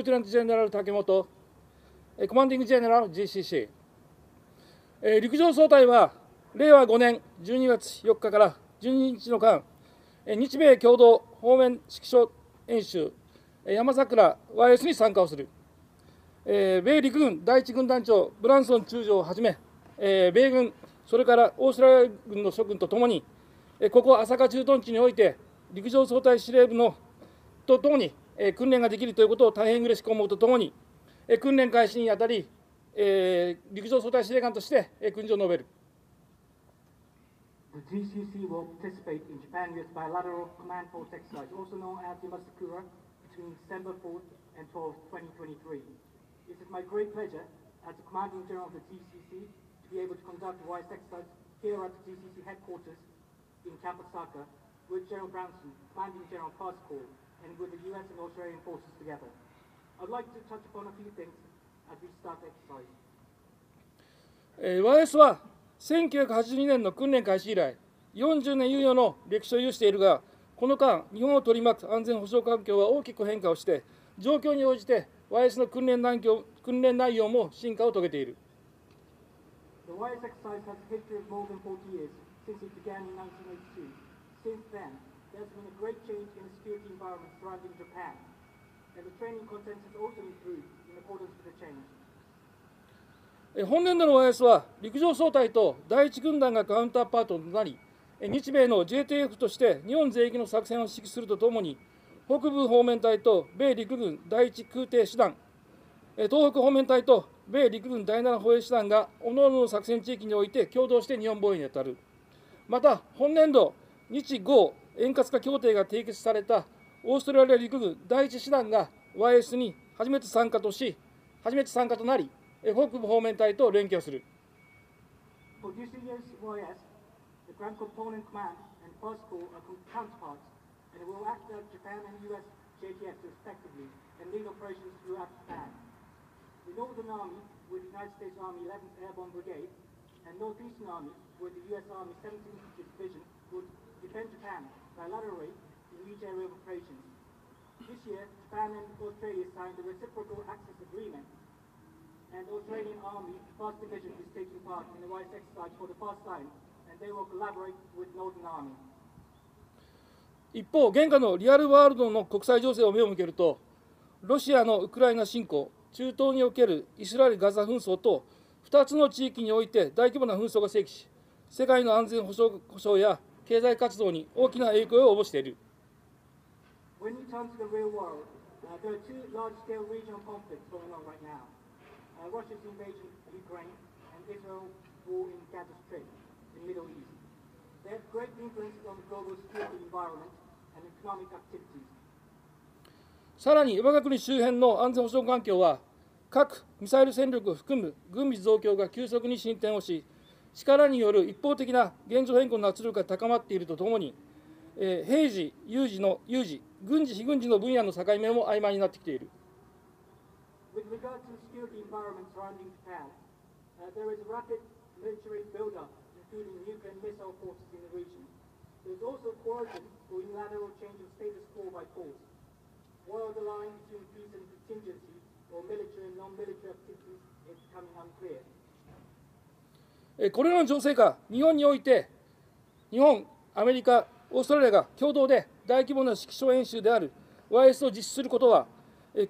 ルテナントジェネラル竹本、コマンディングジェネラル GCC、陸上総隊は令和5年12月4日から12日の間、日米共同方面指揮所演習、山桜 YS に参加をする、米陸軍第一軍団長ブランソン中将をはじめ、米軍、それからオーストラリア軍の諸軍とともに、ここ朝霞駐屯地において、陸上総隊司令部のとともに、訓練ができるということを大変嬉しく思うとともに、訓練開始にあたり、陸上総隊司令官として訓示を述べる。The GCC will participate in Japan-US bilateral command post exercise, also known as Yamasakura, between December 4th and 12th, 2023. It is my great pleasure, as the Commanding General of the GCC, to be able to conduct the WISE exercise here at the GCC headquarters in Camp Osaka with General Branson, Commanding General Task Corps, and with the US and Australian forces together. I'd like to touch upon a few things as we start exercise. えー、YS は1982年の訓練開始以来、40年猶予の歴史を有しているが、この間、日本を取り巻く安全保障環境は大きく変化をして、状況に応じて YS の訓練内容訓練内容も進化を遂げている。The YS exercise has a history of more than 40 years since it began in 1982. Since then, there's been a great change in the security environment surrounding Japan, and the training content has also improved in accordance with the change. 本年度の YS は陸上総隊と第一軍団がカウンターパートとなり日米の JTF として日本全域の作戦を指揮するとともに北部方面隊と米陸軍第一空挺師団東北方面隊と米陸軍第7歩兵師団が各々の作戦地域において共同して日本防衛に当たるまた本年度日豪円滑化協定が締結されたオーストラリア陸軍第一師団が YS に初めて参加とし、初めて参加となり、北部方面隊と連携をする。Defend Japan bilaterally in each area of operations. This year, Japan and Australia signed a reciprocal access agreement and Australian Army 1st Division is taking part in the WISE exercise for the first time, and they will collaborate with Northern Army. 一方、現下のリアルワールドの国際情勢を目を向けると、ロシアのウクライナ侵攻、中東におけるイスラエル・ガザ紛争と、2つの地域において大規模な紛争が盛起し、世界の安全保障保障や経済活動に大きな影響を及ぼしている。さらに、我が国周辺の安全保障環境は、核・ミサイル戦力を含む軍備増強が急速に進展をし、力による一方的な現状変更の圧力が高まっているとともに、えー、平時、有事の有事、軍事、非軍事の分野の境目も曖昧になってきている。With regard to the security environment surrounding Japan, uh, there is rapid military build-up, including nuclear and missile forces in the region. There is also coercion or unilateral change of status quo by force. While the line between peace and contingency or military and non-military activities is becoming unclear. これらの情勢下、日本において、日本、アメリカ、オーストラリアが共同で大規模な指揮所演習である YS を実施することは、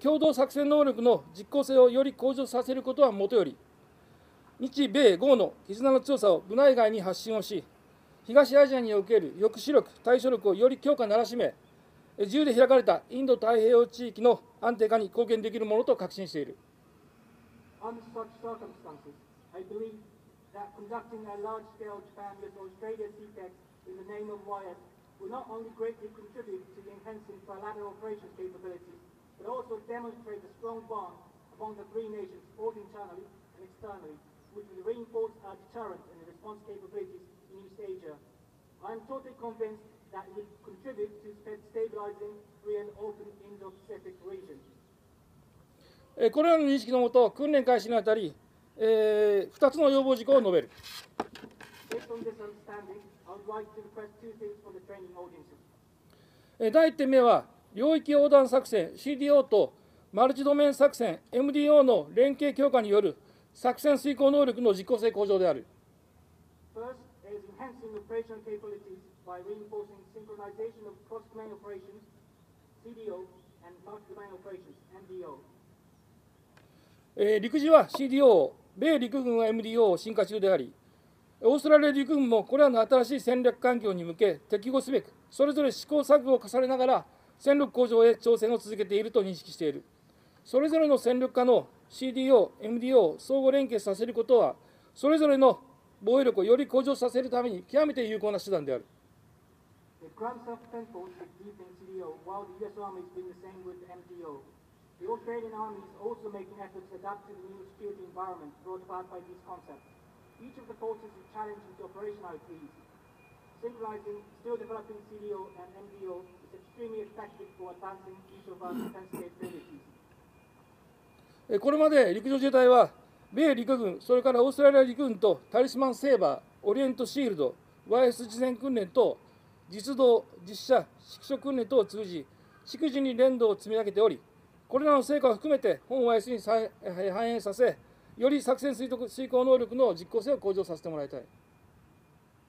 共同作戦能力の実効性をより向上させることはもとより、日米豪の絆の強さを部内外に発信をし、東アジアにおける抑止力、対処力をより強化ならしめ、自由で開かれたインド太平洋地域の安定化に貢献できるものと確信している。That conducting a large-scale Japan with Australia CPEC in the name of YS will not only greatly contribute to enhancing bilateral operations capabilities but also demonstrate a strong bond among the three nations, both internally and externally, which will reinforce our deterrent and response capabilities in East Asia. I am totally convinced that it will contribute to stabilizing free and open Indo-Pacific region. これらの認識のもと、訓練開始にあたり、二、えー、つの要望事項を述べる。第1点目は、領域横断作戦 CDO とマルチドメイン作戦 MDO の連携強化による作戦遂行能力の実効性向上である。陸自は CDO を米陸軍は MDO を進化中であり、オーストラリア陸軍もこれらの新しい戦略環境に向け適合すべく、それぞれ試行錯誤を重ねながら戦力向上へ挑戦を続けていると認識している。それぞれの戦力化の CDO、MDO を相互連携させることは、それぞれの防衛力をより向上させるために極めて有効な手段である。The Grand Self Temple should be in CDO, while the US Army is doing the same with MDO. The Australian Army is also making efforts to adapt to the new security environment brought about by these concepts. Each of the forces is challenging to operationalize these. Synchronizing, still developing CDO and MDO is extremely effective for advancing each of our defense capabilities. これまで陸上自衛隊は、米陸軍、それからオーストラリア陸軍とタリスマンセーバー、オリエントシールド、YS 事前訓練と実動、実射、指揮所訓練等を通じ、逐次に連動を積み上げており、これらの成果を含めて本 YS に反映させ、より作戦遂行能力の実効性を向上させてもらいたい。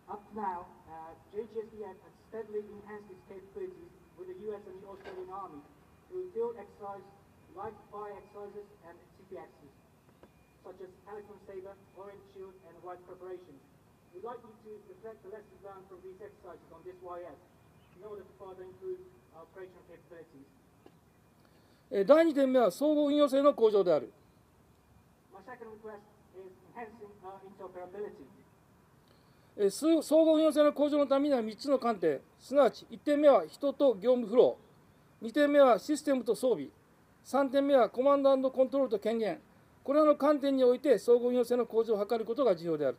Up now, uh, JGSDF has steadily enhanced its capabilities with the US and the Australian Army through field exercise, live fire exercises, and CPXs, such as Talisman Sabre, Orange Shield, and White Preparation. We'd like you to reflect the lessons learned from these exercises on this YS in order to further improve our operational capabilities. 第2点目は総合運用性の向上である。総合運用性の向上のためには3つの観点、すなわち1点目は人と業務フロー、2点目はシステムと装備、3点目はコマンドコントロールと権限、これらの観点において総合運用性の向上を図ることが重要である。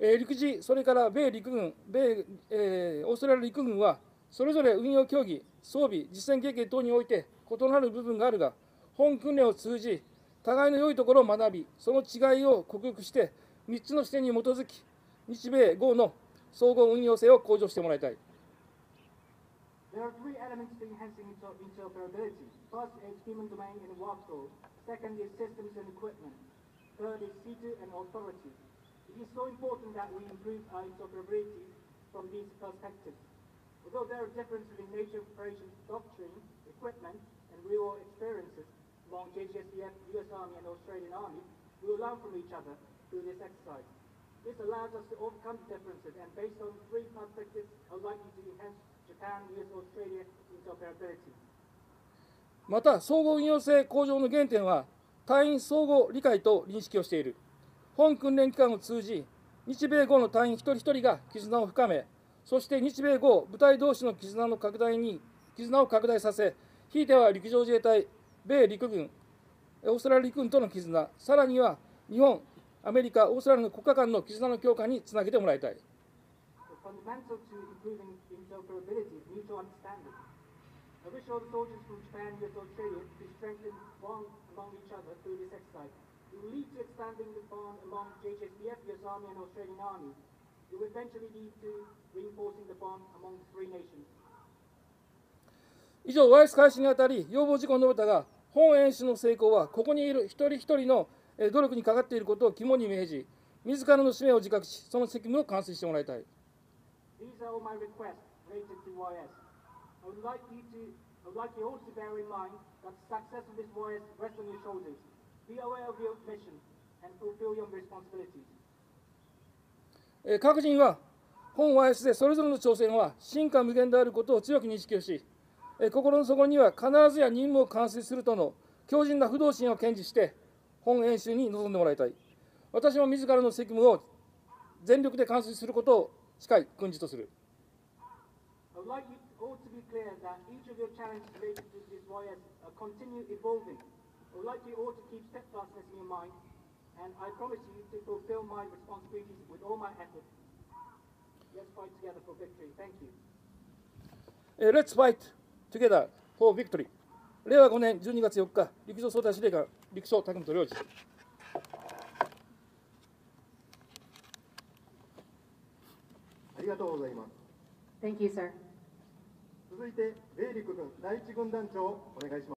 え陸自、それから米陸軍、米えーオーストラリア陸軍は、それぞれ運用協議、装備、実践経験等において異なる部分があるが、本訓練を通じ、互いの良いところを学び、その違いを克服して、3つの視点に基づき、日米豪の総合運用性を向上してもらいたい。Although there are differences in nature of operations doctrine, equipment, and real experiences among JGSDF, US Army, and Australian Army, we will learn from each other through this exercise. This allows us to overcome the differences, and based on three perspectives, I would like you to enhance Japan, US, Australia interoperability. また、総合運用性向上の原点は、隊員相互理解と認識をしている。本訓練期間を通じ、日米豪の隊員一人一人が絆を深め、そして日米後部隊同士の絆の拡大に、絆を拡大させ、ひいては陸上自衛隊、米陸軍、オーストラリア軍との絆、さらには日本、アメリカ、オーストラリアの国家間の絆の強化につなげてもらいたい。以上、ワイス開始にあたり、要望事項を述べたが、本演習の成功は、ここにいる一人一人の努力にかかっていることを肝に銘じ、自らの使命を自覚し、その責務を完成してもらいたい。各人は、本 YS でそれぞれの挑戦は進化無限であることを強く認識をし、心の底には必ずや任務を完遂するとの強靭な不動心を堅持して、本演習に臨んでもらいたい。私も自らの責務を全力で完遂することを誓い、訓示とする。I would like you all to be clear that each of your challenges related to this YS uh, continue evolving. I would like you all to keep steadfastness in your mind, and I promise you to fulfill my responsibilities with all my effort. Let's fight together for victory. Thank you. えー Let's fight together for victory 令和5年12月4日陸上総隊司令官陸将竹本良二ありがとうございます。Thank you, sir. 続いて、米陸軍第一軍団長、お願いします。